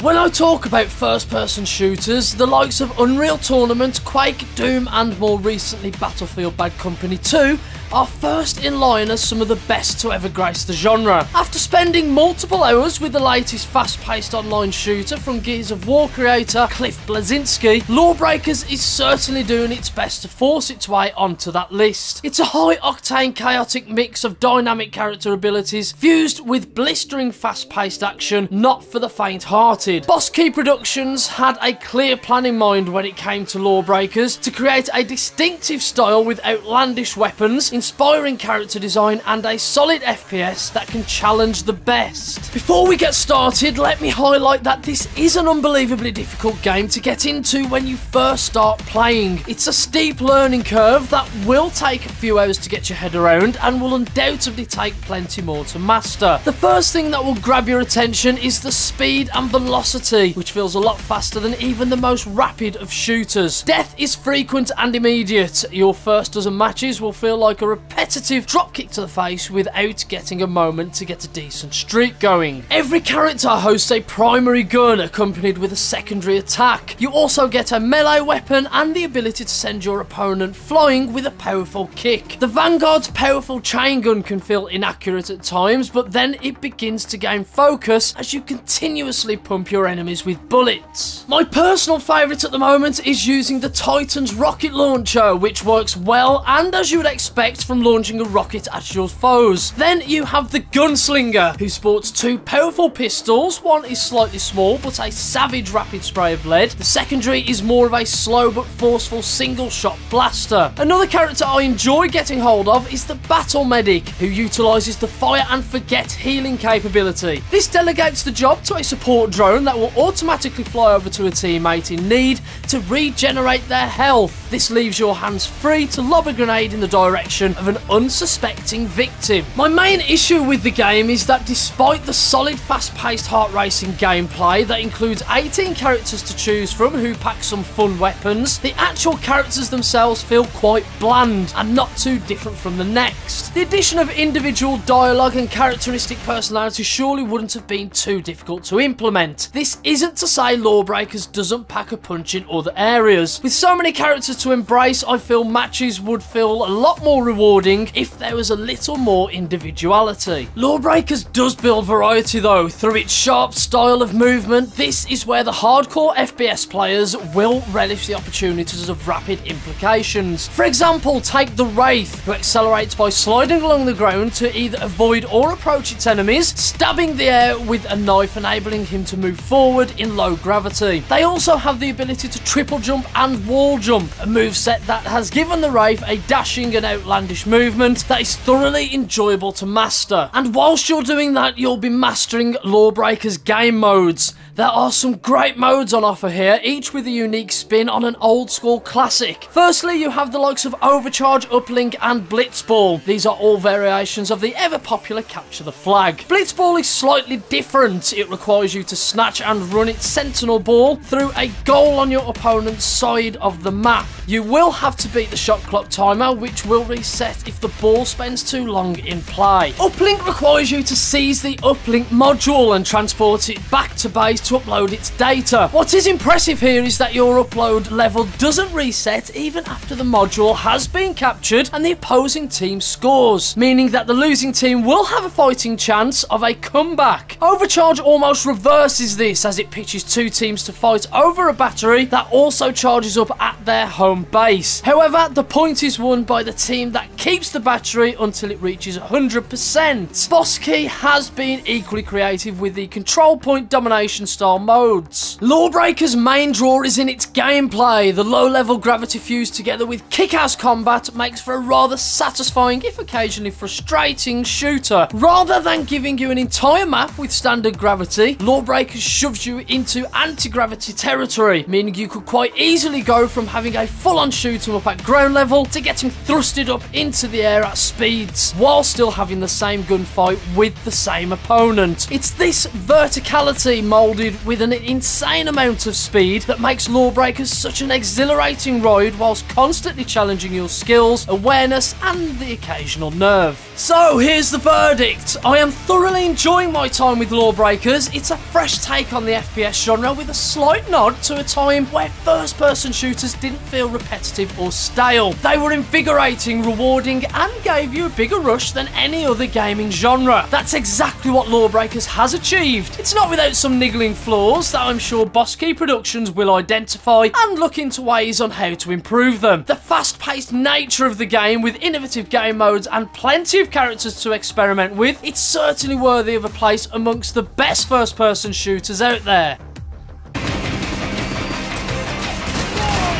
When I talk about first person shooters, the likes of Unreal Tournament, Quake, Doom, and more recently Battlefield Bad Company 2 are first in line as some of the best to ever grace the genre. After spending multiple hours with the latest fast paced online shooter from Gears of War creator Cliff Bleszinski, Lawbreakers is certainly doing its best to force its way onto that list. It's a high octane chaotic mix of dynamic character abilities fused with blistering fast paced action, not for the faint hearted. Boss Key Productions had a clear plan in mind when it came to Lawbreakers to create a distinctive style with outlandish weapons, inspiring character design, and a solid FPS that can challenge the best. Before we get started, let me highlight that this is an unbelievably difficult game to get into when you first start playing. It's a steep learning curve that will take a few hours to get your head around and will undoubtedly take plenty more to master. The first thing that will grab your attention is the speed and velocity which feels a lot faster than even the most rapid of shooters. Death is frequent and immediate. Your first dozen matches will feel like a repetitive dropkick to the face without getting a moment to get a decent streak going. Every character hosts a primary gun accompanied with a secondary attack. You also get a melee weapon and the ability to send your opponent flying with a powerful kick. The Vanguard's powerful chain gun can feel inaccurate at times, but then it begins to gain focus as you continuously pump your enemies with bullets. My personal favourite at the moment is using the Titan's rocket launcher, which works well and as you would expect from launching a rocket at your foes. Then you have the Gunslinger, who sports two powerful pistols. One is slightly small, but a savage rapid spray of lead. The secondary is more of a slow but forceful single shot blaster. Another character I enjoy getting hold of is the Battle Medic, who utilises the fire and forget healing capability. This delegates the job to a support drone drone that will automatically fly over to a teammate in need to regenerate their health. This leaves your hands free to lob a grenade in the direction of an unsuspecting victim. My main issue with the game is that despite the solid fast-paced heart racing gameplay that includes 18 characters to choose from who pack some fun weapons, the actual characters themselves feel quite bland and not too different from the next. The addition of individual dialogue and characteristic personality surely wouldn't have been too difficult to implement. This isn't to say Lawbreakers doesn't pack a punch in other areas. With so many characters to embrace, I feel matches would feel a lot more rewarding if there was a little more individuality. Lawbreakers does build variety though, through its sharp style of movement, this is where the hardcore FPS players will relish the opportunities of rapid implications. For example, take the Wraith, who accelerates by sliding along the ground to either avoid or approach its enemies, stabbing the air with a knife enabling him to move forward in low gravity. They also have the ability to triple jump and wall jump, a move set that has given the Wraith a dashing and outlandish movement that is thoroughly enjoyable to master. And whilst you're doing that, you'll be mastering Lawbreaker's game modes. There are some great modes on offer here, each with a unique spin on an old school classic. Firstly, you have the likes of Overcharge, Uplink, and Blitzball. These are all variations of the ever popular Capture the Flag. Blitzball is slightly different. It requires you to snatch and run its Sentinel Ball through a goal on your opponent's side of the map. You will have to beat the shot clock timer, which will reset if the ball spends too long in play. Uplink requires you to seize the Uplink module and transport it back to base to upload its data. What is impressive here is that your upload level doesn't reset even after the module has been captured and the opposing team scores, meaning that the losing team will have a fighting chance of a comeback. Overcharge almost reverses this as it pitches two teams to fight over a battery that also charges up at their home base. However, the point is won by the team that keeps the battery until it reaches 100%. Boss Key has been equally creative with the control point domination modes. Lawbreaker's main draw is in its gameplay. The low level gravity fused together with kick-ass combat makes for a rather satisfying, if occasionally frustrating, shooter. Rather than giving you an entire map with standard gravity, Lawbreaker shoves you into anti-gravity territory, meaning you could quite easily go from having a full on shoot 'em up at ground level to getting thrusted up into the air at speeds while still having the same gunfight with the same opponent. It's this verticality moulded with an insane amount of speed that makes Lawbreakers such an exhilarating ride whilst constantly challenging your skills, awareness, and the occasional nerve. So here's the verdict. I am thoroughly enjoying my time with Lawbreakers. It's a fresh take on the FPS genre with a slight nod to a time where first person shooters didn't feel repetitive or stale. They were invigorating, rewarding, and gave you a bigger rush than any other gaming genre. That's exactly what Lawbreakers has achieved. It's not without some niggling flaws that I'm sure Boss Key Productions will identify and look into ways on how to improve them. The fast paced nature of the game with innovative game modes and plenty of characters to experiment with, it's certainly worthy of a place amongst the best first person shooters out there.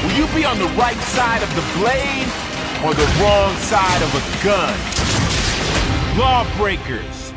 Will you be on the right side of the blade or the wrong side of a gun? Lawbreakers.